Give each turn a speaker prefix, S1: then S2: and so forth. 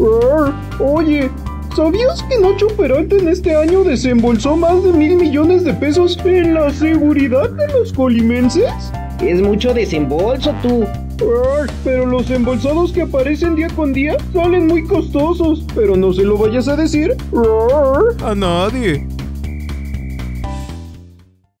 S1: Ah, oye, ¿sabías que Nacho Peralta en este año desembolsó más de mil millones de pesos en la seguridad de los colimenses?
S2: Es mucho desembolso tú.
S1: Ah, pero los embolsados que aparecen día con día salen muy costosos. Pero no se lo vayas a decir ah.
S3: a nadie.